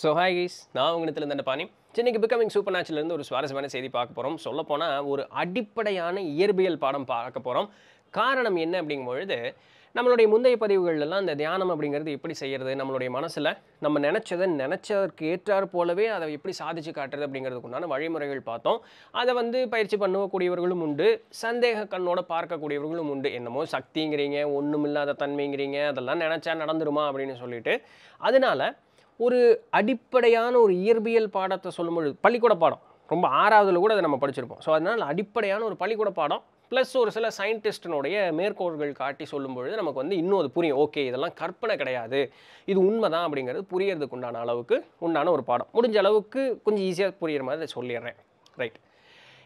So hi guys நான் உங்களிடத்துல இருந்த பாணி. சென்னைக்கு பிகமிங் சூப்பர் நேச்சுலேருந்து ஒரு சுவாரஸ்யமான செய்தி பார்க்க போகிறோம் சொல்லப்போனால் ஒரு அடிப்படையான இயற்பியல் பாடம் பார்க்க போகிறோம் காரணம் என்ன அப்படிங்கும் பொழுது நம்மளுடைய முந்தைய பதிவுகள்லாம் இந்த தியானம் அப்படிங்கிறது எப்படி செய்கிறது நம்மளுடைய மனசில் நம்ம நினச்சதை நினச்சதற்கு ஏற்றார் போலவே அதை எப்படி சாதிச்சு காட்டுறது அப்படிங்கிறதுக்கு உண்டான வழிமுறைகள் பார்த்தோம். அதை வந்து பயிற்சி பண்ணக்கூடியவர்களும் உண்டு. சந்தேக கண்ணோட பார்க்கக்கூடியவர்களும் உண்டு. என்னமோ சக்திங்கிறீங்க ஒன்றுமில்லாத தன்மைங்கிறீங்க அதெல்லாம் நினச்சா நடந்துருமா அப்படின்னு சொல்லிட்டு. அதனால ஒரு அடிப்படையான ஒரு இயற்பியல் பாடத்தை சொல்லும்பொழுது பள்ளிக்கூட பாடம். ரொம்ப ஆறாவதுல கூட அதை நம்ம படிச்சிருப்போம். ஸோ அதனால் அடிப்படையான ஒரு பள்ளிக்கூட பாடம் ப்ளஸ் ஒரு சில சயின்டிஸ்டினுடைய மேற்கோள்கள் காட்டி சொல்லும் பொழுது நமக்கு வந்து இன்னும் அது புரியும். ஓகே இதெல்லாம் கற்பனை கிடையாது. இது உண்மைதான் அப்படிங்கிறது புரியறதுக்கு உண்டான அளவுக்கு உண்டான ஒரு பாடம். முடிஞ்ச அளவுக்கு கொஞ்சம் ஈஸியாக புரியுற மாதிரி அதை சொல்லிடுறேன். ரைட்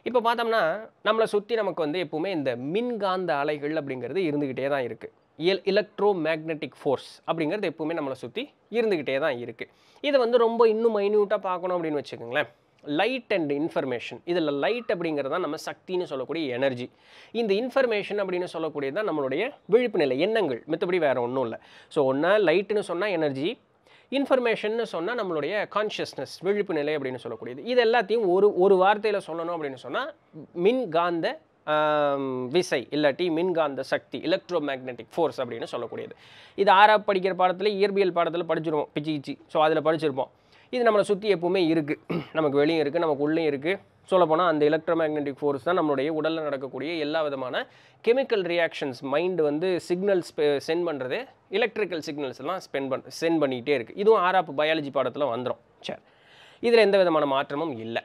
இப்போ பார்த்தோம்னா நம்மளை சுற்றி நமக்கு வந்து எப்போவுமே இந்த மின்காந்த அலைகள் அப்படிங்கிறது இருந்துக்கிட்டே தான் இருக்குது எல் எலக்ட்ரோ மேக்னெட்டிக் ஃபோர்ஸ் அப்படிங்கிறது எப்போவுமே நம்மளை சுற்றி இருந்துக்கிட்டே தான் இருக்குது இதை வந்து ரொம்ப இன்னும் மைன்யூட்டாக பார்க்கணும் அப்படின்னு வச்சுக்கோங்களேன். லைட் அண்ட் இன்ஃபர்மேஷன் இதில் லைட் அப்படிங்கிறது தான் நம்ம சக்தின்னு சொல்லக்கூடிய எனர்ஜி இந்த இன்ஃபர்மேஷன் அப்படின்னு சொல்லக்கூடியது தான் நம்மளுடைய விழிப்பு நிலை எண்ணங்கள். மற்றபடி வேறு ஒன்றும் இல்லை. ஸோ ஒன்றா லைட்டுன்னு சொன்னால் எனர்ஜி இன்ஃபர்மேஷன்னு சொன்னால் நம்மளுடைய கான்ஷியஸ்னஸ் விழிப்பு நிலை அப்படின்னு சொல்லக்கூடியது. இது எல்லாத்தையும் ஒரு ஒரு வார்த்தையில் சொல்லணும் அப்படின்னு சொன்னால் மின்காந்த விசை இல்லாட்டி மின்காந்த சக்தி எலக்ட்ரோ மேக்னெட்டிக் ஃபோர்ஸ் அப்படின்னு சொல்லக்கூடியது. இது ஆறாவது படிக்கிற பாடத்தில் இயற்பியல் பாடத்தில் படிச்சிருவோம் பிச்சி கிச்சி. ஸோ அதில் படிச்சிருப்போம். இது நம்மளை சுற்றி எப்பவுமே இருக்குது நமக்கு வெளியும் இருக்குது நமக்கு உள்ளேயும் இருக்குது சொல்லப்போனால் அந்த எலக்ட்ரோ மேக்னெட்டிக் ஃபோர்ஸ் தான் நம்மளுடைய உடலில் நடக்கக்கூடிய எல்லா விதமான கெமிக்கல் ரியாக்ஷன்ஸ் மைண்டு வந்து சிக்னல்ஸ் சென்ட் பண்ணுறது எலக்ட்ரிக்கல் சிக்னல்ஸ் எல்லாம் ஸ்பெண்ட் பண் சென்ட் பண்ணிகிட்டே இருக்குது இதுவும் ஆறாப்பு பயாலஜி பாடத்தில் வந்துடும் சரி இதில் எந்த விதமான மாற்றமும் இல்லை.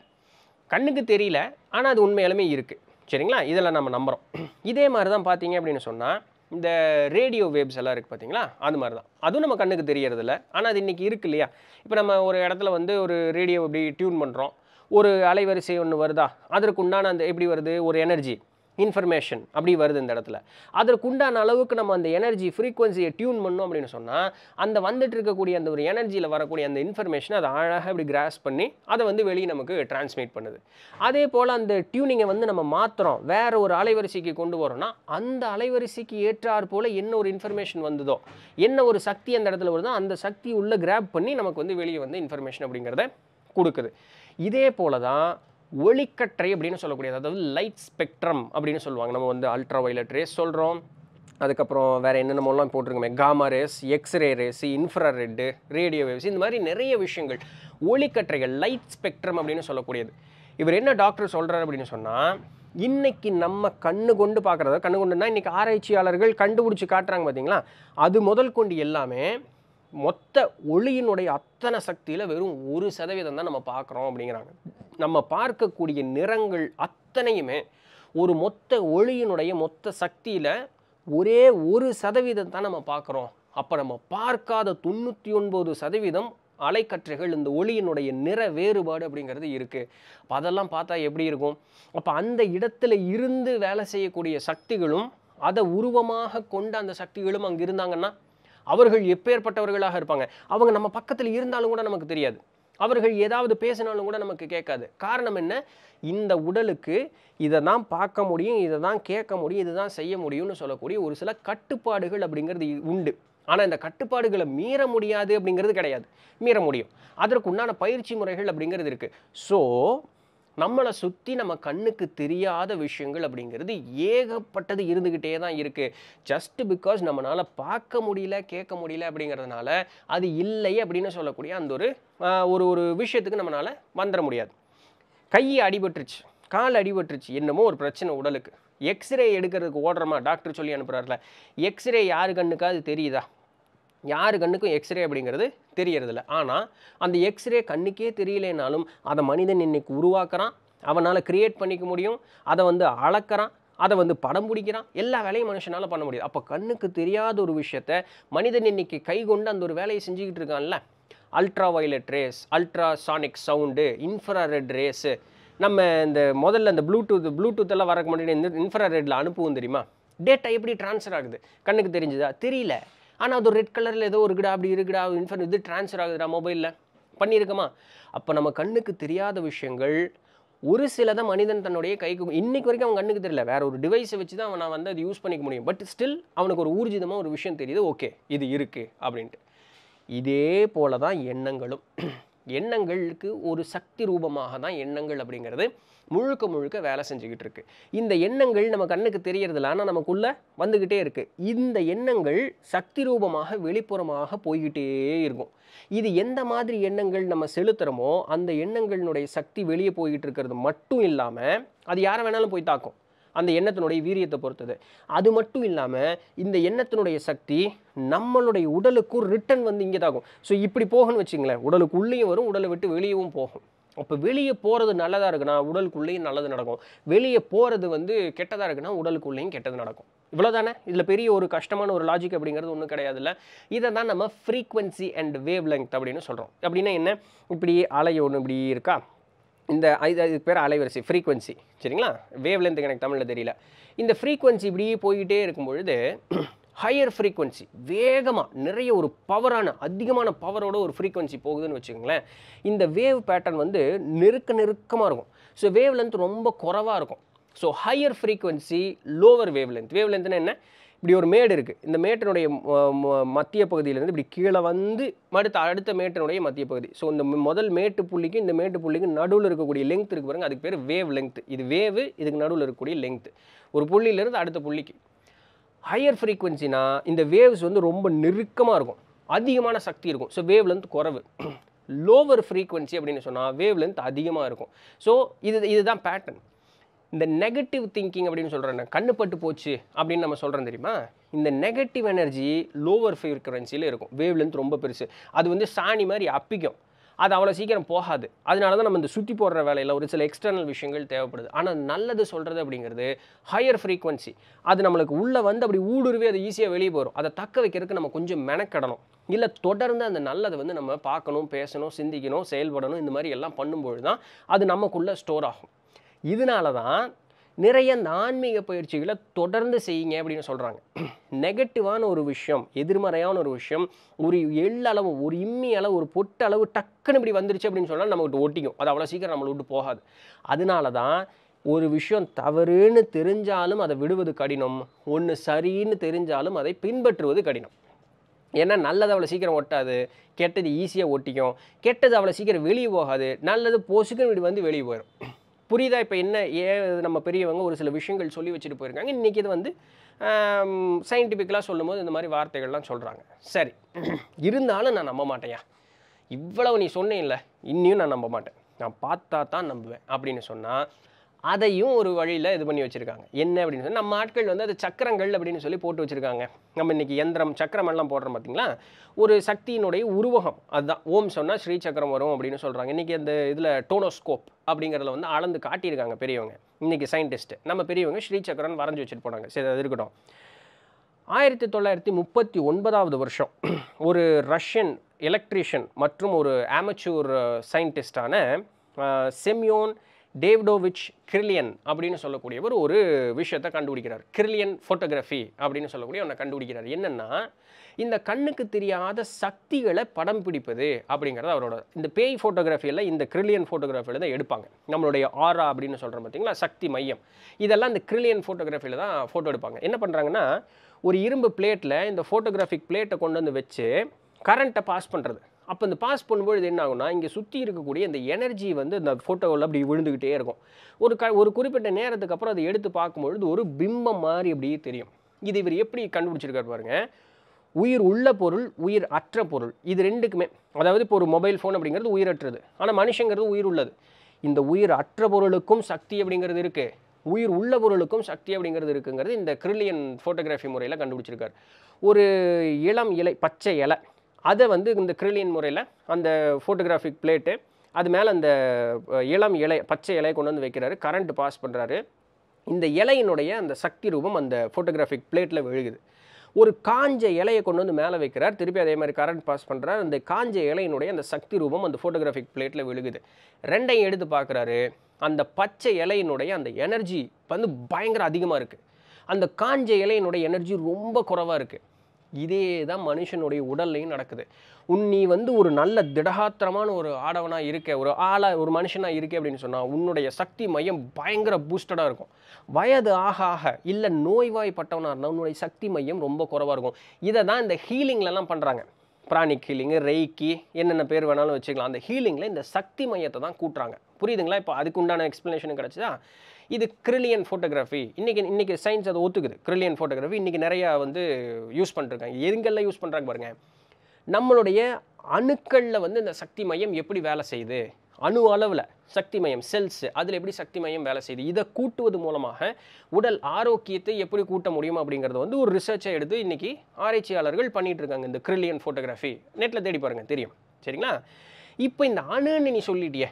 கண்ணுக்கு தெரியல ஆனால் அது உண்மையாலுமே இருக்குது சரிங்களா? இதில் நம்ம நம்புகிறோம் இதே மாதிரி தான் பார்த்தீங்க அப்படின்னு சொன்னால் இந்த ரேடியோ வேவ்ஸ் எல்லாம் இருக்குது பார்த்தீங்களா அது மாதிரி தான் அதுவும் நம்ம கண்ணுக்கு தெரியறதில்ல. ஆனால் அது இன்றைக்கி இருக்கு இல்லையா? இப்போ நம்ம ஒரு இடத்துல வந்து ஒரு ரேடியோ இப்படி டியூன் பண்ணுறோம் ஒரு அலைவரிசை ஒன்று வருதா? அதற்கு உண்டான அந்த எப்படி வருது? ஒரு எனர்ஜி இன்ஃபர்மேஷன் அப்படி வருது இந்த இடத்துல. அதற்குண்டான அளவுக்கு நம்ம அந்த எனர்ஜி ஃப்ரீக்வன்சியை டியூன் பண்ணோம் அப்படின்னு சொன்னால் அந்த வந்துட்டு இருக்கக்கூடிய அந்த ஒரு எனர்ஜியில் வரக்கூடிய அந்த இன்ஃபர்மேஷனை அதை அழகாக இப்படி கிராஸ் பண்ணி அதை வந்து வெளியே நமக்கு டிரான்ஸ்மிட் பண்ணுது. அதே போல் அந்த டியூனிங்கை வந்து நம்ம மாற்றுறோம் வேறு ஒரு அலைவரிசைக்கு கொண்டு வரோம்னா அந்த அலைவரிசைக்கு ஏற்றாற் போல் என்ன ஒரு இன்ஃபர்மேஷன் வந்ததோ என்ன ஒரு சக்தி அந்த இடத்துல வருதோ அந்த சக்தி உள்ள கிராப் பண்ணி நமக்கு வந்து வெளியே வந்து இன்ஃபர்மேஷன் அப்படிங்கிறத கொடுக்குது. இதே போல தான் ஒளிக்கற்றை அப்படின்னு சொல்லக்கூடியது அதாவது லைட் ஸ்பெக்ட்ரம் அப்படின்னு சொல்லுவாங்க. நம்ம வந்து அல்ட்ரா வயலட் ரேஸ் சொல்கிறோம் அதுக்கப்புறம் வேறு என்னென்னமோலாம் போட்டிருக்கோமே gamma rays x-ray rays infrared radio waves இந்த மாதிரி நிறைய விஷயங்கள். ஒளிக்கற்றைகள் லைட் ஸ்பெக்ட்ரம் அப்படின்னு சொல்லக்கூடியது. இவர் என்ன டாக்டர் சொல்கிறார் அப்படின்னு சொன்னால் இன்றைக்கி நம்ம கண்ணு கொண்டு பார்க்குறத கண்ணு கொண்டுனா இன்றைக்கி ஆராய்ச்சியாளர்கள் கண்டுபிடிச்சி காட்டுறாங்க பார்த்தீங்களா அது முதல் கொண்டு எல்லாமே மொத்த ஒளியினுடைய அத்தனை சக்தியில் வெறும் ஒரு சதவீதம் தான் நம்ம பார்க்குறோம் அப்படிங்கிறாங்க. நம்ம பார்க்கக்கூடிய நிறங்கள் அத்தனையுமே ஒரு மொத்த ஒளியினுடைய மொத்த சக்தியில் ஒரே ஒரு சதவீதம் தான் நம்ம பார்க்குறோம். அப்போ நம்ம பார்க்காத தொண்ணூற்றி ஒன்பது சதவீதம் அலைக்கற்றைகள் இந்த ஒளியினுடைய நிற வேறுபாடு அப்படிங்கிறது இருக்குது அப்போ அதெல்லாம் பார்த்தா எப்படி இருக்கும்? அப்போ அந்த இடத்துல இருந்து வேலை செய்யக்கூடிய சக்திகளும் அதை உருவமாக கொண்ட அந்த சக்திகளும் அங்கே இருந்தாங்கன்னா அவர்கள் எப்பேற்பட்டவர்களாக இருப்பாங்க? அவங்க நம்ம பக்கத்தில் இருந்தாலும் கூட நமக்கு தெரியாது. அவர்கள் ஏதாவது பேசினாலும் கூட நமக்கு கேட்காது. காரணம் என்ன? இந்த உடலுக்கு இதை தான் பார்க்க முடியும் இதை தான் கேட்க முடியும் இதை தான் செய்ய முடியும்னு சொல்லக்கூடிய ஒரு சில கட்டுப்பாடுகள் அப்படிங்கிறது உண்டு. ஆனால் இந்த கட்டுப்பாடுகளை மீற முடியாது அப்படிங்கிறது கிடையாது. மீற முடியும். அதற்கு உண்டான பயிற்சி முறைகள் அப்படிங்கிறது இருக்குது ஸோ நம்மளை சுற்றி நம்ம கண்ணுக்கு தெரியாத விஷயங்கள் அப்படிங்கிறது ஏகப்பட்டது இருந்துக்கிட்டே தான் இருக்குது ஜஸ்ட் பிகாஸ் நம்மளால் பார்க்க முடியல கேட்க முடியல அப்படிங்கிறதுனால அது இல்லை அப்படின்னு சொல்லக்கூடிய அந்த ஒரு ஒரு ஒரு விஷயத்துக்கு நம்மளால் வந்துட முடியாது. கை அடிபட்டுருச்சு கால் அடிபட்டுருச்சு என்னமோ ஒரு பிரச்சனை உடலுக்கு. எக்ஸ்ரே எடுக்கிறதுக்கு ஓடுறோமா? டாக்டர் சொல்லி அனுப்புகிறார்ல எக்ஸ்ரே யாரு கண்ணுக்காவது தெரியுதா? யார் கண்ணுக்கும் எக்ஸ்ரே அப்படிங்கிறது தெரியறதில்ல. ஆனால் அந்த எக்ஸ்ரே கண்ணுக்கே தெரியலைனாலும் அதை மனிதன் இன்னைக்கு உருவாக்குறான் அவனால் க்ரியேட் பண்ணிக்க முடியும் அதை வந்து அளக்கிறான் அதை வந்து படம் பிடிக்கிறான் எல்லா வேலையும் மனுஷனால் பண்ண முடியும் அப்போ கண்ணுக்கு தெரியாத ஒரு விஷயத்த மனிதன் இன்னைக்கு கை கொண்டு அந்த ஒரு வேலையை செஞ்சுக்கிட்டு இருக்கான்ல? Ultraviolet rays ultrasonic sound infrared rays நம்ம இந்த முதல்ல இந்த ப்ளூடூத் ப்ளூடூத் எல்லாம் வரக்கு முன்னாடி இந்த இன்ஃப்ராரெட்டில் அனுப்புவோம் தெரியுமா? டேட்டா எப்படி ட்ரான்ஸ்ஃபர் ஆகுது? கண்ணுக்கு தெரிஞ்சுதா? தெரியல. ஆனால் அது ரெட் கலரில் ஏதோ இருக்குடா அப்படி இருக்குடா இன்ஃபர் இது ட்ரான்ஸ்ஃபர் ஆகுதுடா மொபைலில் பண்ணியிருக்கோமா? அப்போ நம்ம கண்ணுக்கு தெரியாத விஷயங்கள் ஒரு சிலதை மனிதன் தன்னுடைய கைக்கு இன்றைக்கு வரைக்கும் அவன் கண்ணுக்கு தெரியல. வேற ஒரு டிவைஸை வச்சு தான் அவனை வந்து அது யூஸ் பண்ணிக்க முடியும். பட் ஸ்டில் அவனுக்கு ஒரு ஊர்ஜிதமாக ஒரு விஷயம் தெரியுது. ஓகே இது இருக்குது அப்படின்ட்டு. இதே போல தான் எண்ணங்களும். எண்ணங்களுக்கு ஒரு சக்தி ரூபமாக தான் எண்ணங்கள் அப்படிங்கிறது முழுக்க முழுக்க வேலை செஞ்சுக்கிட்டு இருக்கு. இந்த எண்ணங்கள் நம்ம கண்ணுக்கு தெரியறதில்ல ஆனால் நமக்குள்ள வந்துக்கிட்டே இருக்கு. இந்த எண்ணங்கள் சக்தி ரூபமாக வெளிப்புறமாக போய்கிட்டே இருக்கும். இது எந்த மாதிரி எண்ணங்கள் நம்ம செலுத்துகிறோமோ அந்த எண்ணங்களினுடைய சக்தி வெளியே போய்கிட்டு இருக்கிறது மட்டும் இல்லாமல் அது யாரை வேணாலும் போய் தாக்கும். அந்த எண்ணத்தினுடைய வீரியத்தை பொறுத்தது. அது மட்டும் இல்லாமல் இந்த எண்ணத்தினுடைய சக்தி நம்மளுடைய உடலுக்கும் ரிட்டன் வந்து இங்கே தாகும் ஸோ இப்படி போகணும்னு வச்சுங்களேன் உடலுக்கு உள்ளேயும் வரும் உடலை விட்டு வெளியவும் போகும். அப்போ வெளியே போகிறது நல்லதாக இருக்குன்னா உடலுக்குள்ளேயும் நல்லது நடக்கும். வெளியே போகிறது வந்து கெட்டதாக இருக்குன்னா உடலுக்குள்ளேயும் கெட்டது நடக்கும். இவ்வளோதானே இதில் பெரிய ஒரு கஷ்டமான ஒரு லாஜிக் அப்படிங்கிறது ஒன்றும் கிடையாதுல்ல. இதை தான் நம்ம ஃப்ரீக்வன்சி அண்ட் வேவ் லெங்க் அப்படின்னு சொல்கிறோம் அப்படின்னா என்ன? இப்படி அலை ஒன்று இப்படி இருக்கா? இந்த இது இது பேர் அலைவரிசை ஃப்ரீக்வன்சி சரிங்களா? வேவ் எனக்கு தமிழில் தெரியல. இந்த ஃப்ரீக்வன்சி இப்படியே போய்கிட்டே இருக்கும் பொழுது ஹையர் ஃப்ரீக்வன்சி வேகமாக நிறைய ஒரு பவரான அதிகமான பவரோட ஒரு ஃப்ரீக்வன்சி போகுதுன்னு வச்சுக்கோங்களேன். இந்த வேவ் பேட்டர்ன் வந்து நெருக்க நெருக்கமாக இருக்கும். ஸோ வேவ் லென்த் ரொம்ப குறவாக இருக்கும். So higher frequency lower wavelength wavelength என்ன? இப்படி ஒரு மேடு இருக்குது இந்த மேட்டினுடைய ம- மத்திய பகுதியிலேருந்து இப்படி கீழே வந்து அடுத்த அடுத்த மேட்டினுடைய மத்திய பகுதி. ஸோ இந்த முதல் மேட்டு புள்ளிக்கு இந்த மேட்டு புள்ளிக்கு நடுவில் இருக்கக்கூடிய லெங்க் இருக்கு பாருங்கள் அதுக்கு பேர் வேவ் லெங்த் இது வேவு இதுக்கு நடுவில் இருக்கக்கூடிய லெங்க் ஒரு புள்ளியிலேருந்து அடுத்த புள்ளிக்கு. ஹையர் ஃப்ரீக்குவென்சினா இந்த வேவ்ஸ் வந்து ரொம்ப நெருக்கமாக இருக்கும். அதிகமான சக்தி இருக்கும். So wavelength lower frequency அப்படின்னு சொன்னால் வேவ் லென்த் அதிகமாக இருக்கும். ஸோ இது இதுதான் பேட்டர்ன் இந்த நெகட்டிவ் திங்கிங் அப்படின்னு சொல்கிறேன் கண்ணுப்பட்டு போச்சு அப்படின்னு நம்ம சொல்கிறோம் தெரியுமா? இந்த நெகட்டிவ் எனர்ஜி லோவர் ஃப்ரீக்வன்சியில் இருக்கும். வேவ் லென்த் ரொம்ப பெருசு. அது வந்து சாணி மாதிரி அப்பிக்கும். அது அவ்வளோ சீக்கிரம் போகாது. அதனால தான் நம்ம இந்த சுற்றி போடுற வேலையில் ஒரு சில எக்ஸ்டர்னல் விஷயங்கள் தேவைப்படுது. ஆனால் நல்லது சொல்கிறது அப்படிங்கிறது ஹையர் ஃப்ரீக்வன்சி அது நம்மளுக்கு உள்ளே வந்து அப்படி ஊடுருவி அது ஈஸியாக வெளியே போயிடும் அதை தக்க வைக்கிறதுக்கு நம்ம கொஞ்சம் மெனக்கடணும். இல்லை தொடர்ந்து அந்த நல்லதை வந்து நம்ம பார்க்கணும் பேசணும் சிந்திக்கணும் செயல்படணும் இந்த மாதிரி எல்லாம் பண்ணும்பொழுது தான் அது நமக்குள்ளே ஸ்டோர் ஆகும். இதனால தான் நிறைய இந்த ஆன்மீக பயிற்சிகளை தொடர்ந்து செய்யுங்க அப்படின்னு சொல்கிறாங்க நெகட்டிவான ஒரு விஷயம் எதிர்மறையான ஒரு விஷயம் ஒரு எள்ளளவு ஒரு இம்மி அளவு ஒரு பொட்டு அளவு டக்குன்னு இப்படி வந்துருச்சு அப்படின்னு சொன்னால் நம்மகிட்ட ஒட்டிக்கும். அது அவ்வளோ சீக்கிரம் நம்மளை விட்டு போகாது. அதனால தான் ஒரு விஷயம் தவறுன்னு தெரிஞ்சாலும் அதை விடுவது கடினம் ஒன்று சரின்னு தெரிஞ்சாலும் அதை பின்பற்றுவது கடினம். ஏன்னா நல்லது அவ்வளோ சீக்கிரம் ஒட்டாது கெட்டது ஈஸியாக ஒட்டிக்கும் கெட்டது அவ்வளோ சீக்கிரம் வெளியே போகாது நல்லது போசுக்குன்னு இப்படி வந்து வெளியே போயிடும் புரியுதா? இப்போ என்ன ஏன் நம்ம பெரியவங்க ஒரு சில விஷயங்கள் சொல்லி வச்சுட்டு போயிருக்காங்க. இன்றைக்கி இது வந்து சயின்டிஃபிக்கலாக சொல்லும்போது இந்த மாதிரி வார்த்தைகள்லாம் சொல்கிறாங்க சரி. இருந்தாலும் நான் நம்ப மாட்டேயா இவ்வளவு நீ சொன்னேன்ல இன்னியும் நான் நம்ப மாட்டேன். நான் பார்த்தா தான் நம்புவேன். அப்படின்னு சொன்னால் அதையும் ஒரு வழியில் இது பண்ணி வச்சுருக்காங்க. என்ன அப்படின்னு சொல்லி நம்ம ஆட்கள் வந்து அது சக்கரங்கள் அப்படின்னு சொல்லி போட்டு வச்சுருக்காங்க. நம்ம இன்றைக்கி எந்திரம் சக்கரம் எல்லாம் போடுறோம் பார்த்திங்களா ஒரு சக்தியினுடைய உருவகம். அதுதான். ஓம் சொன்னால் ஸ்ரீ சக்கரம் வரும் அப்படின்னு சொல்கிறாங்க இன்றைக்கி அந்த இதில் டோனோஸ்கோப் அப்படிங்கிறதுல வந்து அளந்து காட்டியிருக்காங்க பெரியவங்க. இன்றைக்கி சயின்டிஸ்ட்டு நம்ம பெரியவங்க ஸ்ரீ சக்கரம்னு வரைஞ்சி வச்சுட்டு போனாங்க. சரி அது இருக்கட்டும். ஆயிரத்தி தொள்ளாயிரத்தி முப்பத்தி ஒன்பதாவது வருஷம் ஒரு ரஷ்யன் எலக்ட்ரீஷியன் மற்றும் ஒரு ஆமச்சூர் சயின்டிஸ்டான செம்யோன் டேவ்டோவிச் கிரிலியன் அப்படின்னு சொல்லக்கூடியவர் ஒரு விஷயத்தை கண்டுபிடிக்கிறார். கிரிலியன் ஃபோட்டோகிராஃபி அப்படின்னு சொல்லக்கூடிய ஒன்றை கண்டுபிடிக்கிறார். என்னென்னா இந்த கண்ணுக்கு தெரியாத சக்திகளை படம் பிடிப்பது அப்படிங்கிறது அவரோட இந்த பேய் ஃபோட்டோகிராஃபியில் இந்த கிரிலியன் ஃபோட்டோகிராஃபியில் தான் எடுப்பாங்க. நம்மளுடைய ஆரா அப்படின்னு சொல்கிறோம் பார்த்தீங்களா சக்தி மையம். இதெல்லாம் இந்த கிரிலியன் ஃபோட்டோகிராஃபியில் தான் ஃபோட்டோ எடுப்பாங்க. என்ன பண்ணுறாங்கன்னா ஒரு இரும்பு பிளேட்டில் இந்த ஃபோட்டோகிராஃபிக் பிளேட்டை கொண்டு வந்து வச்சு கரண்ட்டை பாஸ் பண்ணுறது அப்போ இந்த பாஸ் பண்ணும்பொழுது என்ன ஆகும்னா இங்கே சுற்றி இருக்கக்கூடிய இந்த எனர்ஜி வந்து இந்த ஃபோட்டோவில் அப்படி விழுந்துக்கிட்டே இருக்கும். ஒரு க ஒரு குறிப்பிட்ட நேரத்துக்கு அப்புறம் அதை எடுத்து பார்க்கும்பொழுது ஒரு பிம்பம் மாதிரி அப்படியே தெரியும். இது இவர் எப்படி கண்டுபிடிச்சிருக்காரு பாருங்கள் உயிர் உள்ள பொருள் உயிர் அற்ற பொருள். இது ரெண்டுக்குமே. அதாவது இப்போ ஒரு மொபைல் ஃபோன் அப்படிங்கிறது உயிரற்றது ஆனால் மனுஷங்கிறது உயிர் உள்ளது. இந்த உயிர் அற்ற பொருளுக்கும் சக்தி அப்படிங்கிறது இருக்குது உயிர் உள்ள பொருளுக்கும் சக்தி அப்படிங்கிறது இருக்குங்கிறது இந்த கிரில்லியன் ஃபோட்டோகிராஃபி முறையில் கண்டுபிடிச்சிருக்காரு. ஒரு இளம் இலை பச்சை இலை. அதை வந்து இந்த கிரில்லியன் முறையில் அந்த ஃபோட்டோகிராஃபிக் பிளேட்டு அது மேலே அந்த இளம் இலை பச்சை இலையை கொண்டு வந்து வைக்கிறாரு. கரண்ட் பாஸ் பண்ணுறாரு இந்த இலையினுடைய அந்த சக்தி ரூபம் அந்த ஃபோட்டோகிராஃபிக் பிளேட்டில் விழுகுது. ஒரு காஞ்ச இலையை கொண்டு வந்து மேலே வைக்கிறார். திருப்பி அதே மாதிரி கரண்ட் பாஸ் பண்ணுறார் அந்த காஞ்ச இலையினுடைய அந்த சக்தி ரூபம் அந்த ஃபோட்டோகிராஃபிக் பிளேட்டில் விழுகுது. ரெண்டையும் எடுத்து பார்க்குறாரு. அந்த பச்சை இலையினுடைய அந்த எனர்ஜி வந்து பயங்கர அதிகமாக இருக்குது அந்த காஞ்ச இலையினுடைய எனர்ஜி ரொம்ப குறைவாக இருக்குது இதே தான் மனுஷனுடைய உடல்லையும் நடக்குது. உன் நீ வந்து ஒரு நல்ல திடகாத்திரமான ஒரு ஆடவனாக இருக்க ஒரு ஆளாக ஒரு மனுஷனாக இருக்க அப்படின்னு சொன்னால் உன்னுடைய சக்தி மையம் பயங்கர பூஸ்டடாக இருக்கும். வயது ஆக ஆக இல்லை நோய்வாய்ப்பட்டவனாக இருந்தால் உன்னுடைய சக்தி மையம் ரொம்ப குறைவாக இருக்கும். இதை தான் இந்த ஹீலிங்லலாம் பண்ணுறாங்க பிராணிக் ஹீலிங்கு ரெய்க்கி என்னென்ன பேர் வேணாலும் வச்சுக்கலாம். அந்த ஹீலிங்கில் இந்த சக்தி மையத்தை தான் கூட்டுறாங்க. புரியுதுங்களா? இப்போ அதுக்குண்டான எக்ஸ்ப்ளனேஷன் கிடச்சதா? இது கிரில்லியன் ஃபோட்டோகிராஃபி இன்றைக்கி இன்றைக்கி சயின்ஸ் அதை ஒத்துக்குது. கிரில்லியன் ஃபோட்டோகிராஃபி இன்றைக்கி நிறையா வந்து யூஸ் பண்ணிருக்காங்க எங்கெல்லாம் யூஸ் பண்ணுறாங்க பாருங்கள் நம்மளுடைய அணுக்களில் வந்து இந்த சக்தி மையம் எப்படி வேலை செய்யுது? அணு அளவில் சக்தி மையம் செல்ஸ் அதில் எப்படி சக்தி மையம் வேலை செய்யுது? இதை கூட்டுவது மூலமாக உடல் ஆரோக்கியத்தை எப்படி கூட்ட முடியும் அப்படிங்கிறத வந்து ஒரு ரிசர்ச்சை எடுத்து இன்றைக்கி ஆராய்ச்சியாளர்கள் பண்ணிகிட்டு இருக்காங்க இந்த கிரில்லியன் ஃபோட்டோகிராஃபி நெட்டில் தேடி பாருங்கள் தெரியும். சரிங்களா? இப்போ இந்த அணுன்னு நீ சொல்லிட்டியே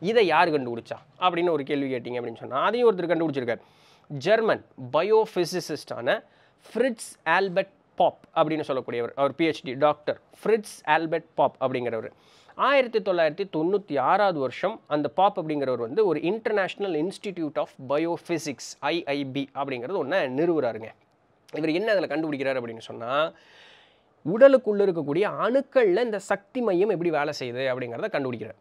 இதை யார் கண்டுபிடிச்சா? அப்படின்னு ஒரு கேள்வி கேட்டிங்க அப்படின்னு சொன்னால் அதையும் ஒருத்தர் கண்டுபிடிச்சிருக்காரு. ஜெர்மன் பயோஃபிசிசிஸ்டான ஃப்ரிட்ஸ் ஆல்பர்ட் பாப் அப்படின்னு சொல்லக்கூடியவர். அவர் PhD doctor Fritz Albert Popp அப்படிங்கிறவர். ஆயிரத்தி தொள்ளாயிரத்தி தொண்ணூற்றி ஆறாவது வருஷம் அந்த பாப் அப்படிங்கிறவர் வந்து ஒரு international institute of biophysics IIB அப்படிங்கிறது ஒன்று நிறுவுறாருங்க. இவர் என்ன அதில் கண்டுபிடிக்கிறார் அப்படின்னு சொன்னால் உடலுக்குள்ளே இருக்கக்கூடிய அணுக்களில் இந்த சக்தி மையம் எப்படி வேலை செய்யுது அப்படிங்கிறத கண்டுபிடிக்கிறார்.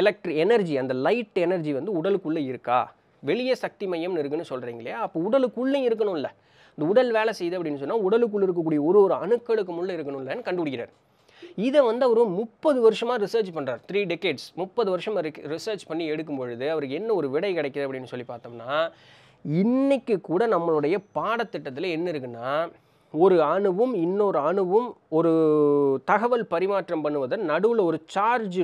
எலக்ட்ரி எனர்ஜி அந்த லைட் எனர்ஜி வந்து உடலுக்குள்ளே இருக்கா? வெளியே சக்தி மையம்னு இருக்குன்னு சொல்கிறீங்க இல்லையா? அப்போ உடலுக்குள்ளேயும் இருக்கணும்ல. இந்த உடல் வேலை செய்யுது அப்படின்னு சொன்னால் உடலுக்குள்ளே இருக்கக்கூடிய ஒரு ஒரு அணுக்களுக்கு முள்ளே இருக்கணும்லன்னு கண்டுபிடிக்கிறார். இதை வந்து அவர் முப்பது வருஷமாக ரிசர்ச் பண்ணுறார் த்ரீ டெக்கேட்ஸ் முப்பது வருஷம் ரிசர்ச் பண்ணி எடுக்கும் பொழுது அவருக்கு என்ன ஒரு விடை கிடைக்கிது அப்படின்னு சொல்லி பார்த்தோம்னா இன்னைக்கு கூட நம்மளுடைய பாடத்திட்டத்தில் என்ன இருக்குன்னா ஒரு அணுவும் இன்னொரு அணுவும் ஒரு தகவல் பரிமாற்றம் பண்ணுவதன் நடுவில் ஒரு சார்ஜ்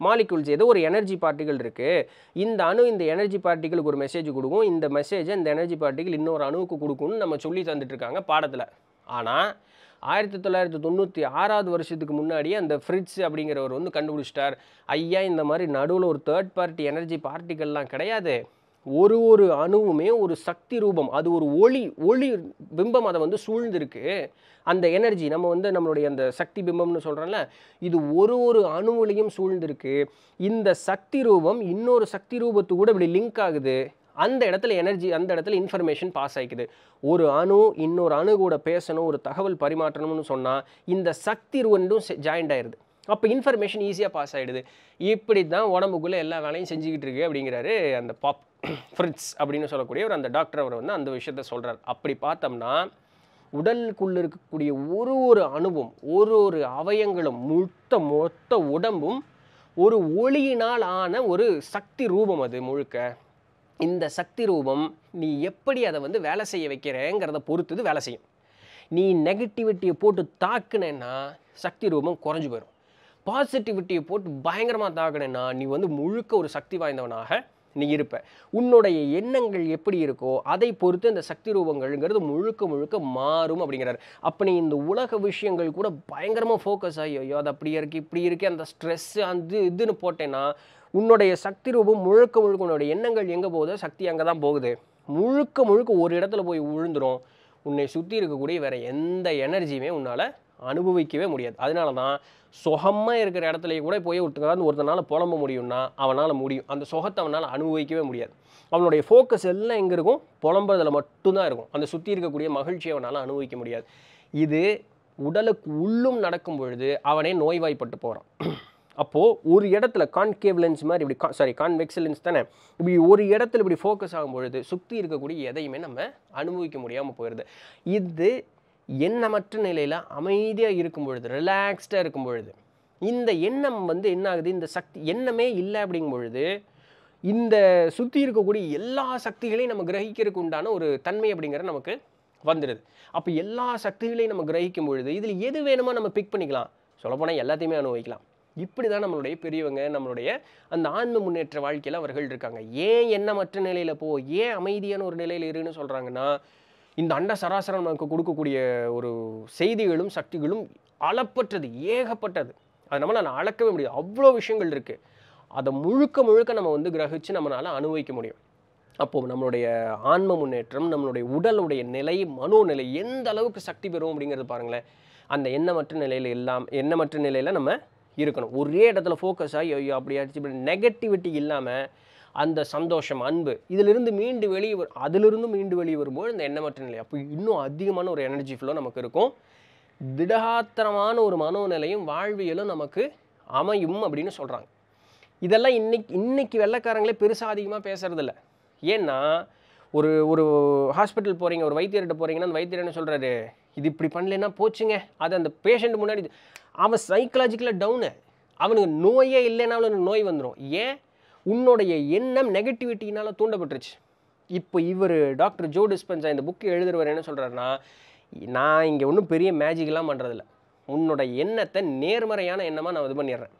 மாலிகுல்ஸ் ஏதோ ஒரு எனர்ஜி பார்ட்டிகள் இருக்குது இந்த அணு இந்த எனர்ஜி பார்ட்டிகளுக்கு ஒரு மெசேஜ் கொடுக்கும். இந்த மெசேஜை இந்த எனர்ஜி பார்ட்டிகள் இன்னொரு அணுவுக்கு கொடுக்கும்னு நம்ம சொல்லி தந்துட்டுருக்காங்க பாடத்தில். ஆனால் ஆயிரத்தி தொள்ளாயிரத்தி தொண்ணூற்றி ஆறாவது வருஷத்துக்கு முன்னாடியே அந்த ஃப்ரிட்ஸ் அப்படிங்கிறவர் வந்து கண்டுபிடிச்சிட்டார். ஐயா இந்த மாதிரி நடுவில் ஒரு தேர்ட் பார்ட்டி எனர்ஜி பார்ட்டிகள்லாம் கிடையாது. ஒரு ஒரு அணுவுமே ஒரு சக்தி ரூபம் அது ஒரு ஒளி ஒளி பிம்பம் அதை வந்து சூழ்ந்திருக்கு. அந்த எனர்ஜி நம்ம வந்து நம்மளுடைய அந்த சக்தி பிம்பம்னு சொல்கிறோம்ல இது ஒரு ஒரு அணுவிலையும் சூழ்ந்திருக்கு. இந்த சக்தி ரூபம் இன்னொரு சக்தி ரூபத்து கூட இப்படி லிங்க் ஆகுது. அந்த இடத்துல எனர்ஜி அந்த இடத்துல இன்ஃபர்மேஷன் பாஸ் ஆகிக்குது ஒரு அணு இன்னொரு அணு கூட பேசணும் ஒரு தகவல் பரிமாற்றணும்னு சொன்னால் இந்த சக்தி ரெண்டும் ஜாயிண்ட் ஆயிடுது அப்போ இன்ஃபர்மேஷன் ஈஸியாக பாஸ் ஆகிடுது இப்படி தான் உடம்புக்குள்ளே எல்லா வேலையும் செஞ்சுக்கிட்டு இருக்கு அப்படிங்கிறாரு அந்த பாப் ஃப்ரிட்ஸ் அப்படின்னு சொல்லக்கூடிய ஒரு அந்த டாக்டர் அவர் வந்து அந்த விஷயத்த சொல்கிறார் அப்படி பார்த்தோம்னா உடலுக்குள்ள இருக்கக்கூடிய ஒரு ஒரு அணுவும் ஒரு ஒரு அவயங்களும் மொத்த மொத்த உடம்பும் ஒரு ஒளியினால் ஆன ஒரு சக்தி ரூபம் அது முழுக்க. இந்த சக்தி ரூபம் நீ எப்படி அதை வந்து வேலை செய்ய வைக்கிறேங்கிறத பொறுத்தது வேலை செய்யும். நீ நெகட்டிவிட்டியை போட்டு தாக்குனேன்னா சக்தி ரூபம் குறைஞ்சு போயிடும் பாசிட்டிவிட்டியை போட்டு பயங்கரமாக தாக்குனேன்னா நீ வந்து முழுக்க ஒரு சக்தி வாய்ந்தவனாக நீ இருப்ப. உன்னுடைய எண்ணங்கள் எப்படி இருக்கோ அதை பொறுத்து இந்த சக்தி ரூபங்கள்ங்கிறது முழுக்க முழுக்க மாறும் அப்படிங்கிறார். அப்போ நீ இந்த உலக விஷயங்கள் கூட பயங்கரமாக ஃபோக்கஸ் ஆகி ஐயோ அது அப்படி இருக்கு இப்படி இருக்கு அந்த ஸ்ட்ரெஸ் அந்த இதுன்னு போட்டேன்னா உன்னுடைய சக்தி ரூபம் முழுக்க முழுக்க உன்னுடைய எண்ணங்கள் எங்கே போகுதோ சக்தி அங்கே தான் போகுது. முழுக்க முழுக்க ஒரு இடத்துல போய் விழுந்துரும் உன்னை சுற்றி இருக்கக்கூடிய வேறு எந்த எனர்ஜியுமே உன்னால் அனுபவிக்கவே முடியாது. அதனால தான் சுகமாக இருக்கிற இடத்துலையே கூட போய் ஒருத்தங்க ஒருத்தனால் புலம்ப முடியும்னா அவனால் முடியும். அந்த சுகத்தை அவனால் அனுபவிக்கவே முடியாது. அவனுடைய ஃபோக்கஸ் எல்லாம் எங்கே இருக்கும்? புலம்புறதுல மட்டும்தான் இருக்கும். அந்த சுற்றி இருக்கக்கூடிய மகிழ்ச்சியை அவனால் அனுபவிக்க முடியாது. இது உடலுக்கு உள்ளும் நடக்கும் பொழுது அவனே நோய்வாய்ப்பட்டு போகிறான் அப்போது ஒரு இடத்துல கான்கேவ் லென்ஸ் மாதிரி இப்படி கா சாரி கான்வெக்ஸ் லென்ஸ் தானே? இப்படி ஒரு இடத்துல இப்படி ஃபோக்கஸ் ஆகும் பொழுது சுற்றி இருக்கக்கூடிய எதையுமே நம்ம அனுபவிக்க முடியாமல் போயிடுது இது எண்ணமற்ற நிலையில் அமைதியாக இருக்கும் பொழுது ரிலாக்ஸ்டாக இருக்கும் பொழுது இந்த எண்ணம் வந்து என்ன ஆகுது? இந்த சக்தி எண்ணமே இல்லை அப்படிங்கும் பொழுது இந்த சுற்றி இருக்கக்கூடிய எல்லா சக்திகளையும் நம்ம கிரகிக்கிறதுக்கு உண்டான ஒரு தன்மை அப்படிங்கிற நமக்கு வந்துடுது அப்போ எல்லா சக்திகளையும் நம்ம கிரகிக்கும் பொழுது இதில் எது வேணுமோ நம்ம பிக் பண்ணிக்கலாம். சொல்லப்போனால் எல்லாத்தையுமே அனுபவிக்கலாம். இப்படி தான் நம்மளுடைய பெரியவங்க நம்மளுடைய அந்த ஆன்ம முன்னேற்ற வாழ்க்கையில் அவர்கள் இருக்காங்க. ஏன் எண்ணமற்ற நிலையில் போ ஏன் அமைதியான ஒரு நிலையில் இருன்னு சொல்கிறாங்கன்னா இந்த அண்ட சராசரம் நமக்கு கொடுக்கக்கூடிய ஒரு செய்திகளும் சக்திகளும் அளப்பற்றது ஏகப்பட்டது. அது நம்மளால் அளக்கவே முடியாது. அவ்வளோ விஷயங்கள் இருக்குது அதை முழுக்க முழுக்க நம்ம வந்து கிரகிச்சு நம்மளால் அனுபவிக்க முடியும். அப்போது நம்மளுடைய ஆன்ம முன்னேற்றம் நம்மளுடைய உடலுடைய நிலை மனோநிலை எந்த அளவுக்கு சக்தி பெறும் அப்படிங்கிறது பாருங்களேன். அந்த எண்ணமற்ற நிலையில் எல்லாம் எண்ணமற்ற நிலையில் நம்ம இருக்கணும். ஒரே இடத்துல ஃபோக்கஸ் ஆகி ஐயோ அப்படி ஆச்சு இப்படி நெகட்டிவிட்டி இல்லாமல் அந்த சந்தோஷம் அன்பு இதிலிருந்து மீண்டு வெளியே வரும் அதிலிருந்து மீண்டு வெளியே வரும்போது இந்த எண்ணமற்ற நிலை. அப்போ இன்னும் அதிகமான ஒரு எனர்ஜி ஃப்ளோ நமக்கு இருக்கும். திடகாத்திரமான ஒரு மனோநிலையும் வாழ்வியலும் நமக்கு அமையும் அப்படின்னு சொல்கிறாங்க இதெல்லாம் இன்னைக்கு இன்னைக்கு வெள்ளைக்காரங்களே பெருசாக அதிகமாக பேசுகிறதில்ல ஏன்னா ஒரு ஒரு ஹாஸ்பிட்டல் போகிறீங்க ஒரு வைத்தியர்கிட்ட போகிறீங்கன்னா அந்த வைத்தியர் என்ன சொல்கிறாரு இது இப்படி பண்ணலைன்னா போச்சுங்க. அது அந்த பேஷண்ட் முன்னாடி அவன் சைக்கலாஜிக்கலாக டவுனு அவனுக்கு நோயே இல்லைன்னா அவனுக்கு நோய் வந்துடும் ஏன்? உன்னுடைய எண்ணம் நெகட்டிவிட்டினால் தூண்டப்பட்டுருச்சு. இப்போ இவர் டாக்டர் ஜோ டிஸ்பென்சா இந்த புக்கு எழுதுறவர் என்ன சொல்கிறாருன்னா நான் இங்கே ஒன்றும் பெரிய மேஜிக்லாம் பண்ணுறதில்ல உன்னோட எண்ணத்தை நேர்மறையான எண்ணமாக நான் இது பண்ணிடுறேன்.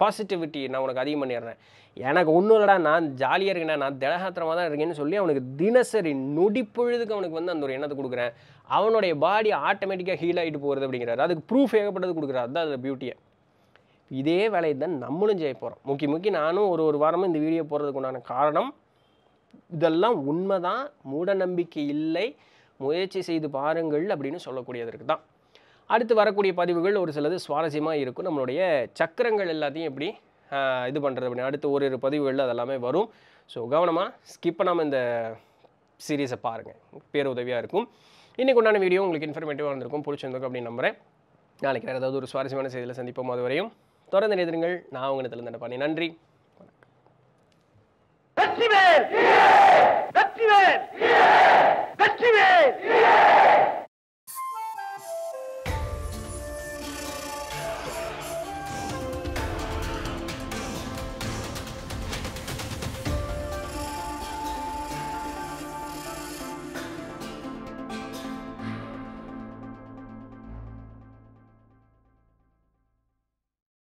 பாசிட்டிவிட்டி நான் உனக்கு அதிகம் பண்ணிடுறேன். எனக்கு ஒன்றும் இல்லைடா நான் ஜாலியாக இருக்கேன் நான் திடகாத்திரமாக தான் இருக்கேன்னு சொல்லி அவனுக்கு தினசரி நொடிப்பொழுதுக்கு அவனுக்கு வந்து அந்த ஒரு எண்ணத்தை கொடுக்குறேன். அவனுடைய பாடி ஆட்டோமேட்டிக்காக ஹீல் ஆகிட்டு போகிறது அப்படிங்கிறாரு. அதுக்கு ப்ரூஃப் ஏகப்பட்டது கொடுக்குறாரு. அதுதான் அதில் பியூட்டியை இதே வேலையை தான் நம்மளும் செய்ய போகிறோம் முக்கிய முக்கிய நானும் ஒரு ஒரு வாரமும் இந்த வீடியோ போடுறதுக்கு உண்டான காரணம் இதெல்லாம் உண்மைதான் மூட நம்பிக்கை இல்லை முயற்சி செய்து பாருங்கள் அப்படின்னு சொல்லக்கூடியதற்கு தான். அடுத்து வரக்கூடிய பதிவுகள் ஒரு சிலது சுவாரஸ்யமாக இருக்கும். நம்மளுடைய சக்கரங்கள் எல்லாத்தையும் எப்படி இது பண்ணுறது அப்படின்னு அடுத்து ஒரு ஒரு பதிவுகளில் அதெல்லாமே வரும். ஸோ கவனமாக ஸ்கிப் பண்ணாமல் இந்த சீரீஸை பாருங்கள் பேருதவியாக இருக்கும். இன்றைக்கு உண்டான வீடியோ உங்களுக்கு இன்ஃபர்மேட்டிவாக இருந்திருக்கும். பிடிச்சிருந்திருக்கும் அப்படின்னு நம்புறேன். நாளைக்கு வேறு ஏதாவது ஒரு சுவாரஸ்யமான செய்தியில் சந்திப்போம். அது வரையும் தொடர்ந்து நிறுத்துங்கள் நான் உங்களிடத்தில் இருந்த பண்ணி நன்றி. வெற்றி வெற்றிவேல் வெற்றிவேல் வெற்றிவேல்